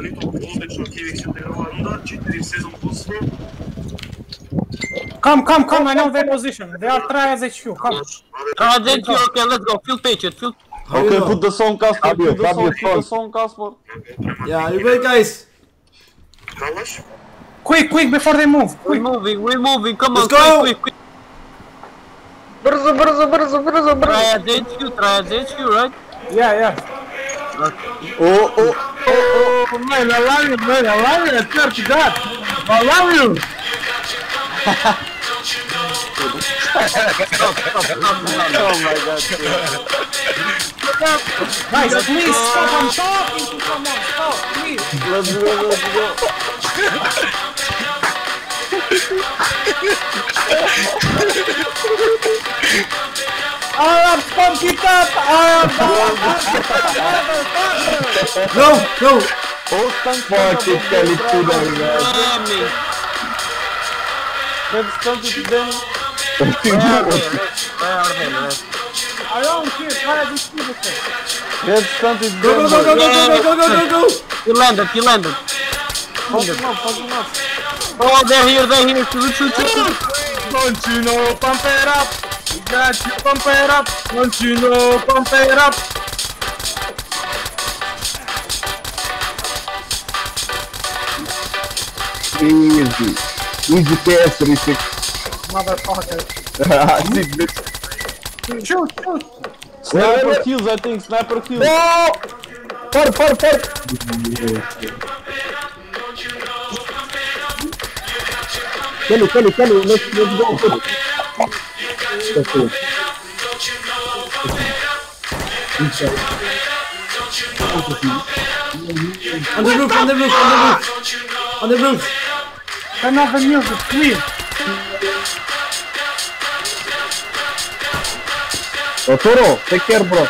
nito odlično Kivik se odigrava onda, 4 sezon posle. Come, come, come, I know their position. They are try as HQ, come. Try HQ, okay, let's go. Field Patriot, field. How you Okay, put the song, Casper. Put the song, put the song, Casper. Yeah, you wait guys. Quick, quick, before they move. We're Quick. moving, we're moving. Come on, Let's go. quick, quick, quick. Brzo, brzo, brzo, brzo, brzo. Try as HQ, try as HQ, right? Yeah, yeah. Oh, oh, Oh, man, I love you, man. I love you. I swear to God. I love you. oh my god. Guys, please stop. I'm talking to someone. Stop, please. Let's go, let's go. Arab, pump it up. Arab, No, no. Oh, thank Fuck it, Kelly Tudor, man. Damn Let's stand it then. Where are they? Where are they? Where? around here. Try as distributor. Let's stand it Go, go, go, go, then. go, go, go, go, go, go. You landed, you landed. Fuck him up, fuck him up. Oh, they're here, they're here. Shoot, shoot, shoot, shoot. Don't you know, pump it up. We got you, pump it up. Don't you know, pump it up. Easy. Easy PS, Rishik. Motherfucker. Sick, bitch. Shoot, shoot. Sniper kills, I think. Sniper kills. Oh! Far, far, far. Kelly, Kelly, Kelly, let's, let's go. Let's go. On the roof, on the roof, on the roof. On the roof. A nova music, please. Ô Toro, take care bro.